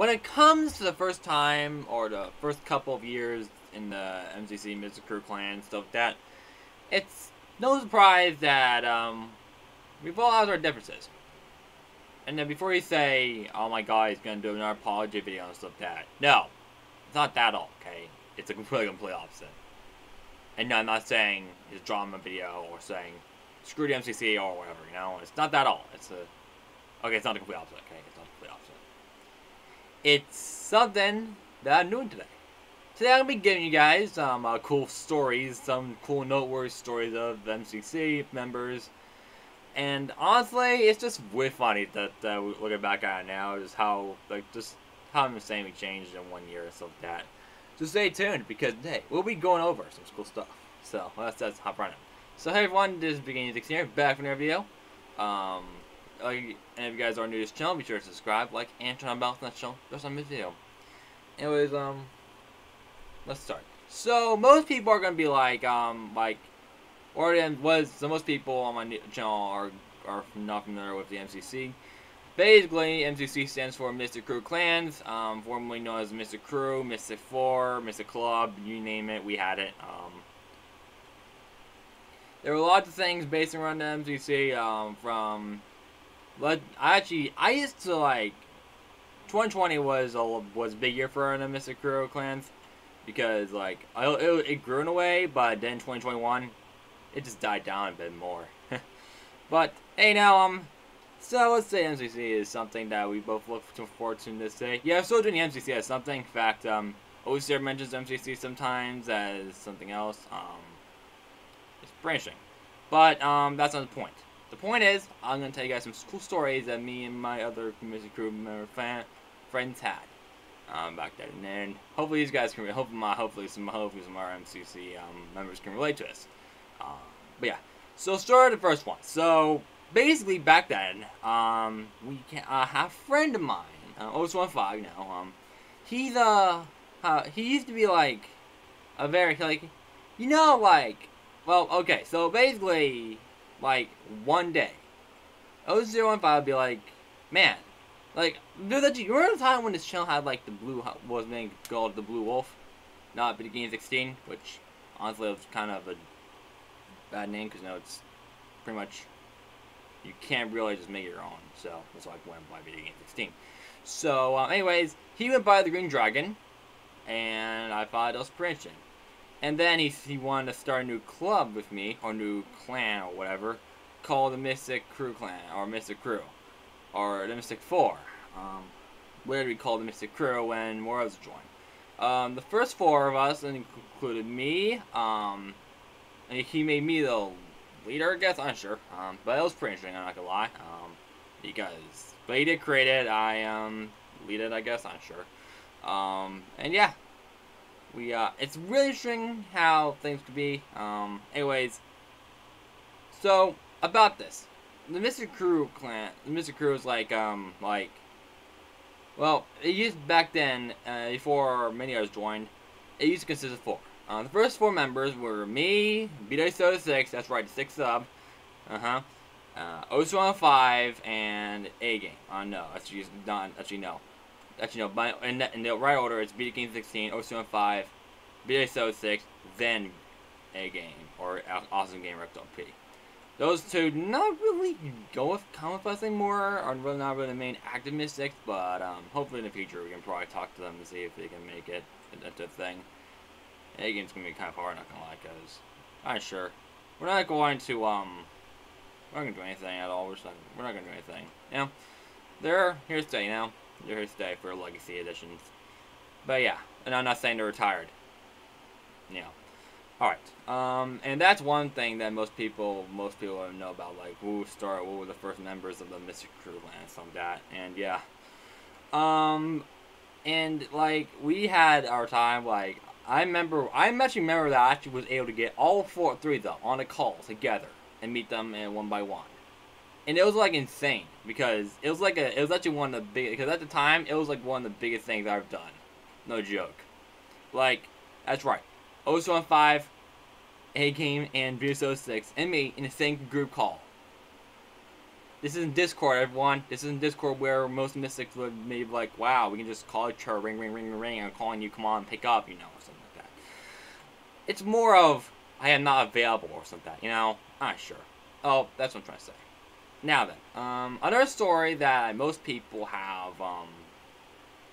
when it comes to the first time or the first couple of years in the MCC Mystic Crew clan stuff like that, it's no surprise that um, we've all had our differences. And then before you say, "Oh my God, he's gonna do another apology video and stuff like that," no, it's not that all. Okay, it's a completely complete opposite. And no, I'm not saying his drama video or saying screw the MCC or whatever. You know, it's not that all. It's a okay. It's not the complete opposite. Okay, it's not the complete opposite. It's something that I'm doing today. Today I'm gonna be giving you guys some uh, cool stories, some cool noteworthy stories of MCC members, and honestly, it's just really funny that uh, looking back at it now, just how like just how insane we changed in one year and stuff like that. So stay tuned because today we'll be going over some cool stuff. So let's that's hop right in. So hey everyone, this is beginning six here, back from another video. Um, like, and if you guys are new to this channel, be sure to subscribe, like, and turn on bell for that channel. Just on this video. Anyways, um, let's start. So most people are gonna be like, um, like, or was so most people on my channel are are not familiar with the MCC. Basically, MCC stands for Mystic Crew Clans, um, formerly known as Mystic Crew, Mystic 4, Mystic Club, you name it, we had it. Um, there were lots of things based around the MCC, um, from, let, I actually, I used to like, 2020 was a, was big year for the Mystic Crew Clans, because, like, it, it grew in a way, but then 2021, it just died down a bit more. but, hey, now, um, so let's say MCC is something that we both look forward to this day. Yeah, still doing the MCC as something. In fact, um, OCR mentions MCC sometimes as something else. Um, it's branching. But, um, that's not the point. The point is, I'm going to tell you guys some cool stories that me and my other Mystic Crew member fan, friends had. Um, back then, and hopefully these guys can, hopefully, my, hopefully some, hopefully some of our MCC um, members can relate to this. Um, but yeah, so start the first one. So basically back then, um, we can uh, have a friend of mine, uh, OS15 now. Um, he's uh, uh, he used to be like a very like, you know, like, well, okay. So basically, like one day, OS015 would be like, man, like, dude, that you remember the time when this channel had like the blue was being called the Blue Wolf, not BWKing16, which honestly was kind of a bad name because now it's pretty much you can't really just make your own. So that's I went by Video Game 16. So, um, anyways, he went by the Green Dragon, and I thought it was branching. And then he, he wanted to start a new club with me, or new clan, or whatever, called the Mystic Crew Clan, or Mystic Crew, or the Mystic Four. Um, where we call the Mystic Crew when more joined? Um, the first four of us included me, um, he made me the leader, I guess, I'm sure. Um, but it was pretty interesting, I'm not gonna lie. Um, because, but he did create it, I, um, lead it, I guess, I'm sure. Um, and yeah. We, uh, it's really interesting how things could be. Um, anyways. So, about this. The Mr. Crew clan, the Mystic Crew is like, um, like, well, it used back then, uh, before many others joined, it used to consist of four. Uh, the first four members were me, b 6 that's right, six sub, uh-huh, uh, O215, and A-Game. Uh, no, actually, not, actually, no. Actually, no, by, in, the, in the right order, it's BWKing16, O215, b 6 then A-Game, or Awesome Game Rectal P. Those two not really go with comic us anymore, are really not really the main active mystics, but um, hopefully in the future we can probably talk to them to see if they can make it into a thing. A game's gonna be kind of hard, not gonna lie, cause I'm sure. We're not going to um, we're not gonna do anything at all. We're just not, we're not gonna do anything. You know, they're here to stay now. They're for legacy editions. But yeah, and I'm not saying they're retired. Yeah. All right. Um, and that's one thing that most people, most people don't know about, like who started, what were the first members of the Mystic Crew and some of that. And yeah. Um, and like we had our time, like I remember, I actually remember that I actually was able to get all four, three of them on a call together and meet them in one by one. And it was like insane because it was like a, it was actually one of the big, because at the time it was like one of the biggest things I've done. No joke. Like, that's right. O5, A Game, and VSO6 and me in the same group call. This isn't Discord, everyone. This isn't Discord where most mystics would maybe like, wow, we can just call each other, ring, ring, ring, ring, I'm calling you, come on, pick up, you know, or something like that. It's more of, I am not available or something, like that, you know? I'm not sure. Oh, that's what I'm trying to say. Now then, um, another story that most people have, um,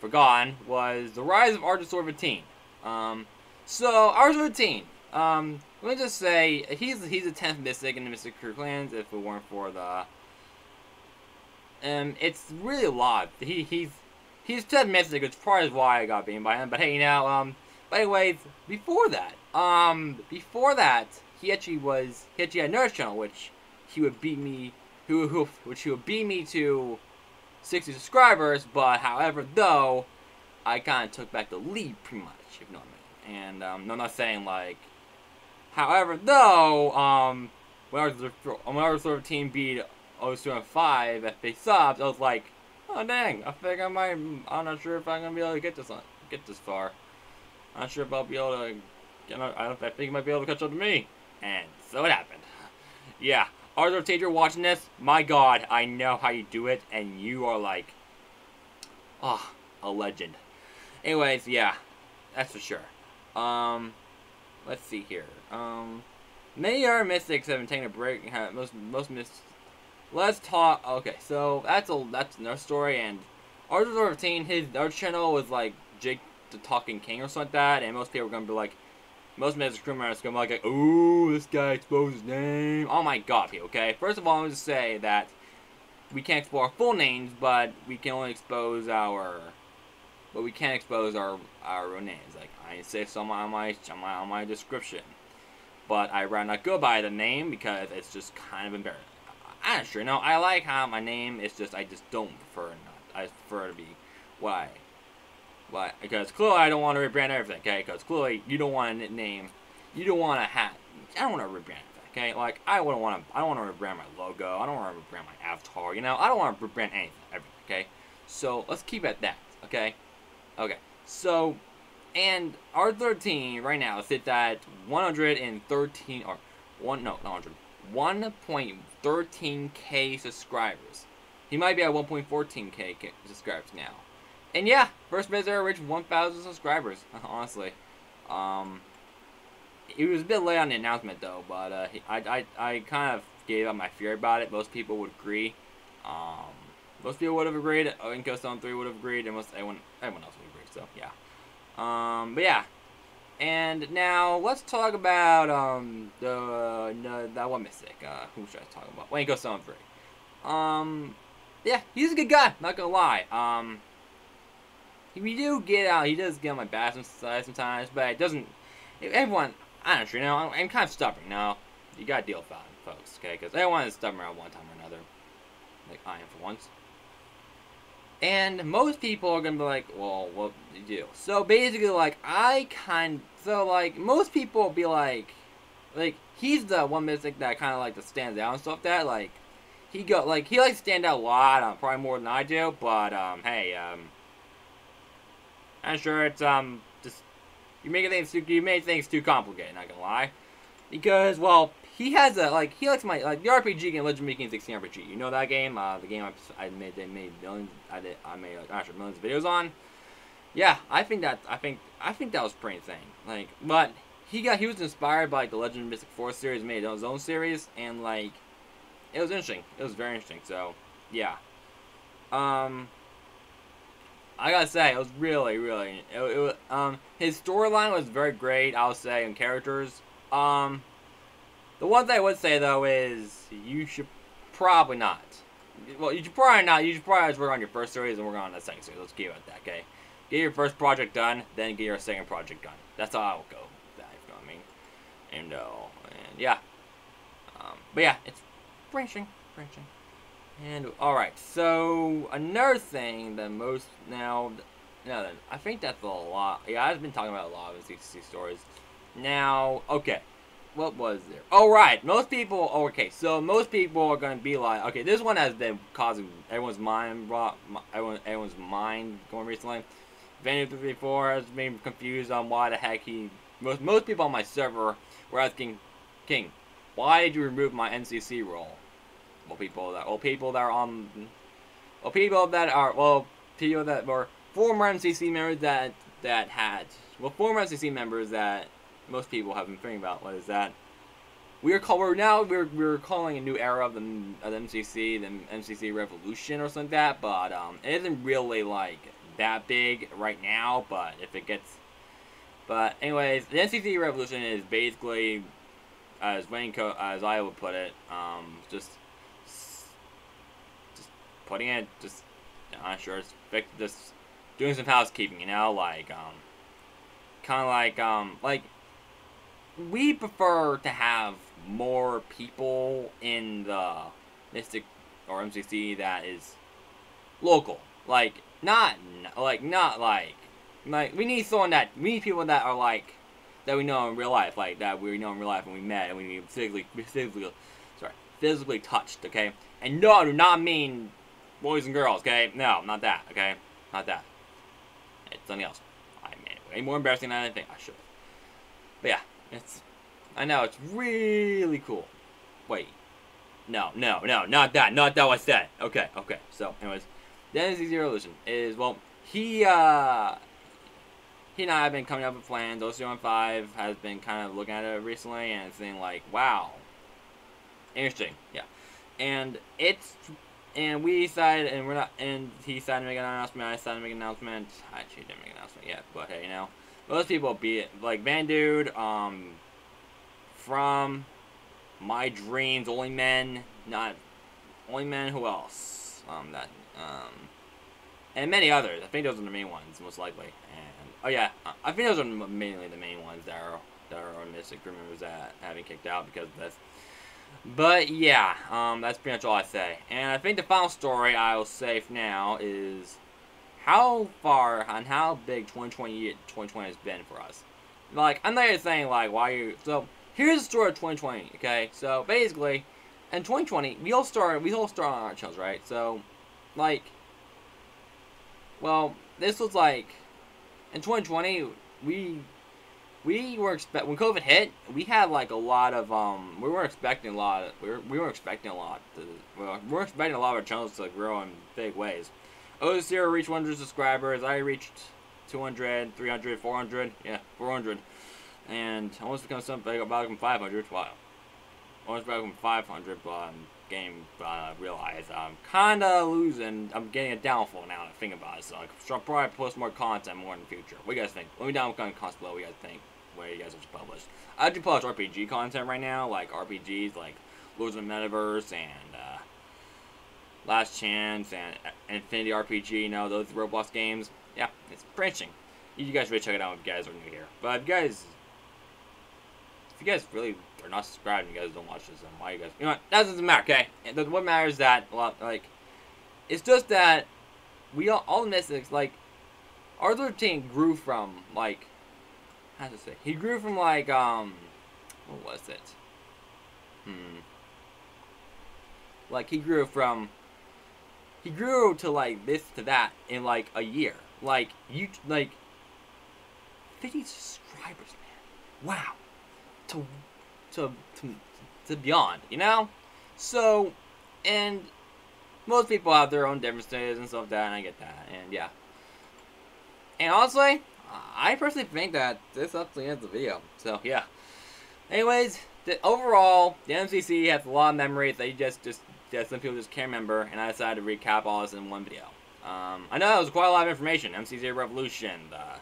forgotten was the rise of Archosaur Vatine. Um, so, Archosaur Vatine, um, let me just say, he's he's a 10th Mystic in the Mystic Crew clans if it weren't for the um, it's really a lot. He he's he's Ted Mystic, which probably is why I got beaten by him. But hey, you know, um, by the way, before that, um, before that, he actually was he actually had Nurse Channel, which he would beat me, who who which would beat me to 60 subscribers. But however, though, I kind of took back the lead pretty much, if you know what I mean. And um, I'm not saying like, however, though, um, when I was when I was sort of team was doing five FP subs, I was like, oh dang, I think I might, I'm not sure if I'm to be able to get this on, get this far. I'm not sure if I'll be able to, you know, I, I think you might be able to catch up to me. And so it happened. Yeah, Arthur Tager watching this, my god, I know how you do it, and you are like, oh, a legend. Anyways, yeah, that's for sure. Um, let's see here. Um, many other mystics have been taking a break. Most most mystics let's talk. Okay, so that's a that's another story. And Arthur 15, his our channel was like Jake the Talking King or something like that, and most people are gonna be like, most Magic Crew members gonna like, "Oh, this guy exposed his name." Oh my God, okay. First of all, I'm gonna say that we can't our full names, but we can only expose our, but we can't expose our our real names. Like I say some on my on my on my description, but I'd rather not go by the name because it's just kind of embarrassing. I'm sure. No, I like how my name is just, I just don't prefer not. I prefer to be why. Why? Because clearly I don't want to rebrand everything, okay? Because clearly you don't want a name, you don't want a hat. I don't want to rebrand everything, okay? Like, I wouldn't want to, I don't want to rebrand my logo. I don't want to rebrand my avatar, you know? I don't want to rebrand anything, everything, okay? So, let's keep at that, okay? Okay. So, and R13 right now sits at 113, or, one, no, not 100, 1.13k subscribers. He might be at 1.14k subscribers now. And yeah, first Bezos reached 1,000 subscribers, honestly. Um, he was a bit late on the announcement though, but uh, I, I, I kind of gave up my fear about it. Most people would agree. Um, most people would have agreed. Inko Stone 3 would have agreed, and most everyone, everyone else would agree, so yeah. Um, but yeah, and now let's talk about um the, that one mystic. Uh, who should I talk about? Goes on three. Um, yeah, he's a good guy. Not gonna lie. Um, we do get out. He does get on my side sometimes, but it doesn't. Everyone, I don't know. You know, I'm, I'm kind of stubborn. Now, you gotta deal with that, folks. Okay, because everyone is stubborn at one time or another. Like I am for once. And most people are gonna be like, well, what do you do? So basically, like, I kind so like most people will be like, like he's the one mystic that kind of like that stands out and stuff. That like he go like he likes stand out a lot, um, probably more than I do. But um, hey, um, I'm sure it's um just you make things too you make things too complicated. Not gonna lie, because well he has a like he likes my like the RPG game Legend Making 16 RPG. You know that game? Uh, the game I, I made they made millions I did I made like actually millions of videos on yeah, I think that I think I think that was pretty insane. Like, but he got he was inspired by like, the Legend of Mystic Force series, made on his own series, and like, it was interesting. It was very interesting. So, yeah. Um, I gotta say, it was really, really. It, it was, um, his storyline was very great. I'll say, and characters. Um, the one thing I would say though is you should probably not. Well, you should probably not. You should probably just work on your first series and work on the second series. Let's keep it at that, okay? Get your first project done, then get your second project done. That's how I will go. That, you know what I mean? And, uh, and yeah. Um, but yeah, it's branching, branching. And, alright, so, another thing that most, now, now then, I think that's a lot, yeah, I've been talking about a lot of CCC stories. Now, okay, what was there? Oh, right, most people, oh, okay, so most people are to be like, okay, this one has been causing everyone's mind, everyone, everyone's mind going recently. vandude334 has been confused on why the heck he... Most, most people on my server were asking, King, why did you remove my MCC role? Well, people that well, people that are on, well, people that are well, people that were former MCC members that that had well, former MCC members that most people have been thinking about was that we're call we're now we're we're calling a new era of the of the MCC, the MCC revolution or something like that. But um, it isn't really like that big right now. But if it gets, but anyways, the MCC revolution is basically, as Wayne Co- as I would put it, um, just putting it just I'm not sure it's just doing some housekeeping, you know, like um, kind of like um like we prefer to have more people in the Mystic or MCC that is local. Like not like not like like we need someone that we need people that are like that we know in real life, like that we know in real life and we met and we physically physically sorry physically touched. Okay, and no, I do not mean boys and girls. Okay, no, not that. Okay, not that. It's something else. I made it way more embarrassing than I think I should. But yeah, it's I know, it's really cool. Wait. No, no, no, not that. Not that was said. Okay, okay. So, anyways, Dennis Zero Illusion is, well, he, uh, he and I have been coming up with plans. OC15 has been kind of looking at it recently and saying, like, wow. Interesting, yeah. And it's, and we decided, and we're not, and he decided to make an announcement, I decided to make an announcement. I actually didn't make an announcement yet, but hey, you know. Most people be it, like, Van Dude, um, from My Dreams, Only Men, not Only Men, who else? Um, that, um, and many others. I think those are the main ones, most likely. And, oh yeah, I think those are mainly the main ones that are, that are Mystic crew members that having kicked out because this. But yeah, um, that's pretty much all I say. And I think the final story I will say for now is how far and how big 2020, 2020 has been for us. Like, I'm not even saying, like, why you... So, here's the story of 2020, okay? So, basically, in 2020, we all started, we all started on our channels, right? So, like, well, this was like, in 2020, we, we were expect, when COVID hit, we had like a lot of, um, we weren't expecting a lot, of, we, were, we weren't expecting a lot, to, well, we weren't expecting a lot of our channels to grow in big ways. OZero reached 100 subscribers, I reached 200, 300, 400, yeah, 400 and almost become something about from 500. Wow, almost from 500, but I'm getting uh, realize I'm kind of losing. I'm getting a downfall now. To think about it, so I'll probably post more content more in the future. What do you guys think? Let me down comment comments below. What you guys think? Where you guys are published? I do publish RPG content right now, like RPGs, like Lords of the Metaverse and uh, Last Chance and uh, Infinity RPG. You know those Roblox games. Yeah, it's branching. You guys really check it out if you guys are new here. But if you guys if you guys really are not subscribed and you guys don't watch this, then why you guys... You know what? That doesn't matter, okay? What matters is that, like... It's just that we all, all mystics, like... Arthur Ting grew from, like... How to say? He grew from, like, um... What was it? Hmm... Like, he grew from... He grew to, like, this to that in, like, a year. Like, you, like... 50 subscribers, man. Wow to to to, to beyond, you know? So, and most people have their own differences and stuff like that, and I get that, and yeah. And honestly, I personally think that this actually ends the video. So yeah. Anyways, the, overall, the MCC has a lot of memories that you just just that some people just can't remember, and I decided to recap all this in one video. Um, I know it was quite a lot of information. MCC Revolution, the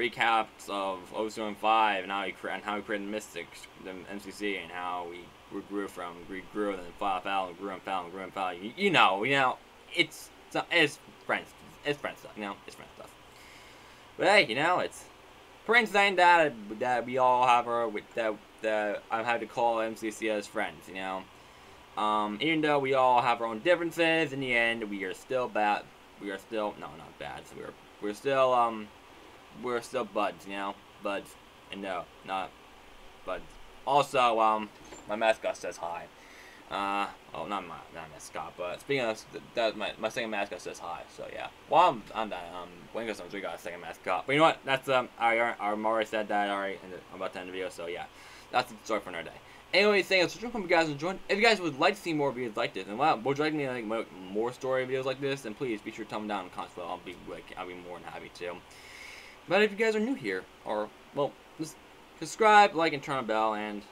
recaps of Ozone 5 and how he and how he created Mystics, the MCC, and how we, we grew from we grew and then fell out and grew and fell and grew and fell. You, you know, you know, it's it's friends, it's friend stuff. You know, it's friend stuff. But hey, you know, it's friends that that we all have our that that I had to call MCC as friends. You know, um, even though we all have our own differences, in the end, we are still bad. We are still no, not bad. So we're we're still um we're still buds, you know? Buds. And no, not buds. Also, um, my mascot says hi. Uh, oh, not my not my mascot, but speaking of that, my my second mascot says hi. So yeah. While I'm I'm done. Um, Wingo Stones, we got a second mascot. But you know what? That's um, I I already said that already. I'm about to end the video. So yeah, that's the story for another day. Anyway, thanks. So, hope you guys enjoyed. If you guys would like to see more videos like this, and wow, would you like me to make more story videos like this, then please be sure to me down in the comments below. I'll be like, I'll be more than happy to. But if you guys are new here, or well, just subscribe, like, and turn on the bell, and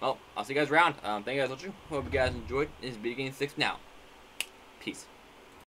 well, I'll see you guys around. Um, thank you guys for watching. Hope you guys enjoyed. This is Beginning Six now. Peace.